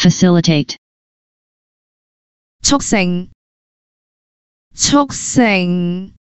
facilitate, 促成，促成，